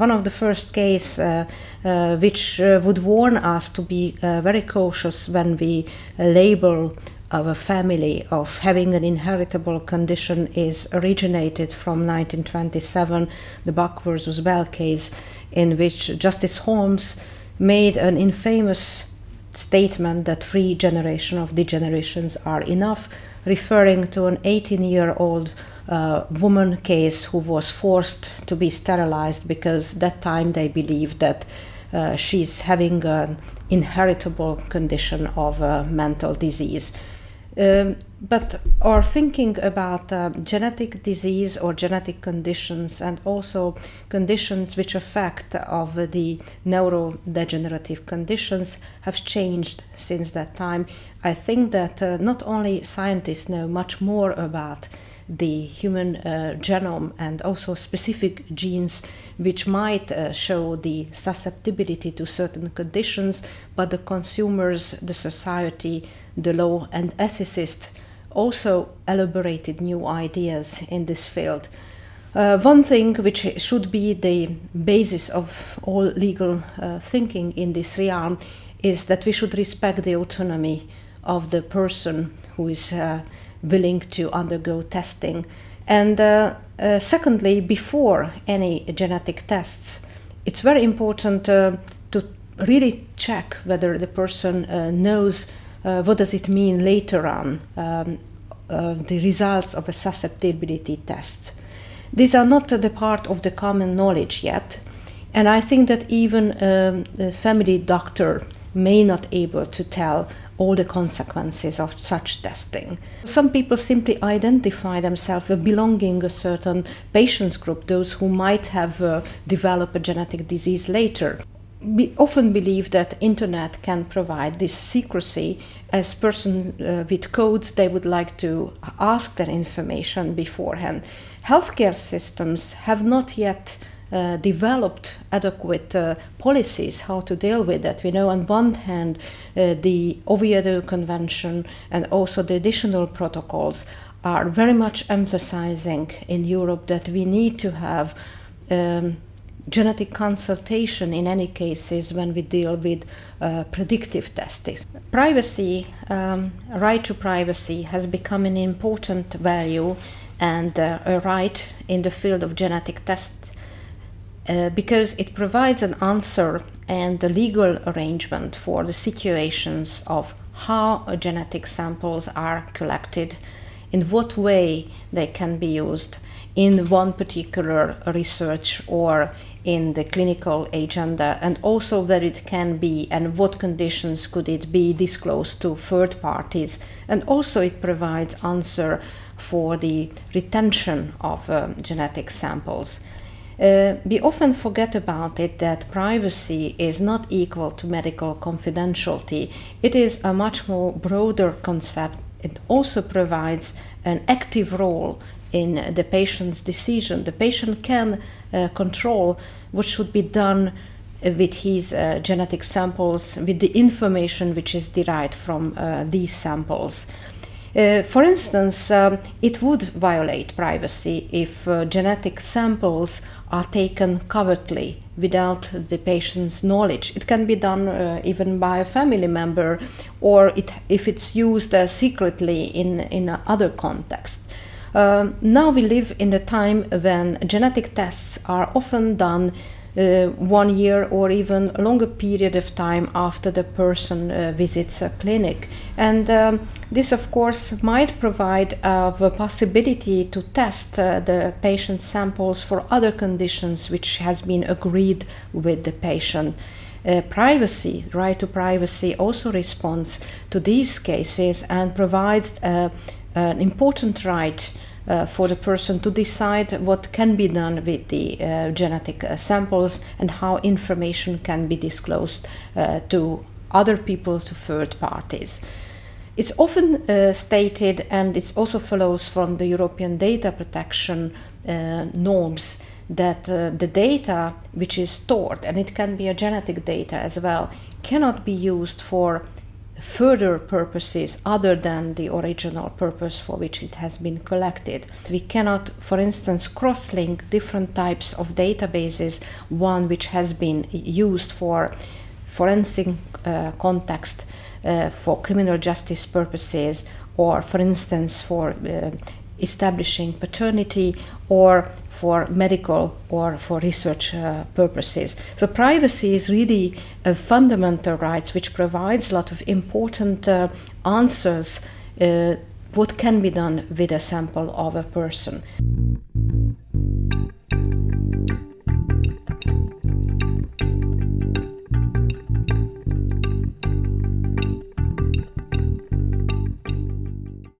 one of the first cases uh, uh, which uh, would warn us to be very cautious when we label our family of having an inheritable condition is originated from 1927, the Buck versus Bell case, in which Justice Holmes made an infamous statement that three generations of degenerations are enough, referring to an 18 year old uh, woman case who was forced to be sterilized because that time they believed that uh, she's having an inheritable condition of a mental disease. Um, but our thinking about uh, genetic disease or genetic conditions and also conditions which affect of the neurodegenerative conditions have changed since that time. I think that uh, not only scientists know much more about the human uh, genome and also specific genes which might uh, show the susceptibility to certain conditions, but the consumers, the society, the law, and ethicists also elaborated new ideas in this field. Uh, one thing which should be the basis of all legal uh, thinking in this realm is that we should respect the autonomy of the person who is uh, willing to undergo testing. And uh, uh, secondly, before any genetic tests, it's very important uh, to really check whether the person uh, knows uh, what does it mean later on, um, uh, the results of a susceptibility test. These are not the part of the common knowledge yet, and I think that even um, a family doctor may not able to tell all the consequences of such testing. Some people simply identify themselves as belonging a certain patients group, those who might have uh, developed a genetic disease later. We often believe that internet can provide this secrecy as person uh, with codes they would like to ask their information beforehand. Healthcare systems have not yet uh, developed adequate uh, policies how to deal with that. We know on one hand uh, the Oviedo Convention and also the additional protocols are very much emphasizing in Europe that we need to have um, genetic consultation in any cases when we deal with uh, predictive testing. Privacy, um, right to privacy, has become an important value and uh, a right in the field of genetic testing uh, because it provides an answer and the legal arrangement for the situations of how genetic samples are collected, in what way they can be used in one particular research or in the clinical agenda, and also where it can be and what conditions could it be disclosed to third parties. And also it provides answer for the retention of uh, genetic samples. Uh, we often forget about it that privacy is not equal to medical confidentiality. It is a much more broader concept. It also provides an active role in the patient's decision. The patient can uh, control what should be done with his uh, genetic samples, with the information which is derived from uh, these samples. Uh, for instance, um, it would violate privacy if uh, genetic samples are taken covertly without the patient's knowledge. It can be done uh, even by a family member or it, if it's used uh, secretly in, in other context. Um, now we live in a time when genetic tests are often done uh, one year or even a longer period of time after the person uh, visits a clinic. And um, this, of course, might provide uh, the possibility to test uh, the patient samples for other conditions which has been agreed with the patient. Uh, privacy, right to privacy, also responds to these cases and provides uh, an important right uh, for the person to decide what can be done with the uh, genetic uh, samples and how information can be disclosed uh, to other people, to third parties. It's often uh, stated, and it also follows from the European data protection uh, norms, that the data which is stored, and it can be a genetic data as well, cannot be used for further purposes other than the original purpose for which it has been collected. We cannot, for instance, cross link different types of databases, one which has been used for forensic uh, context uh, for criminal justice purposes, or for instance, for uh, establishing paternity or for medical or for research uh, purposes. So privacy is really a fundamental right which provides a lot of important uh, answers uh, what can be done with a sample of a person.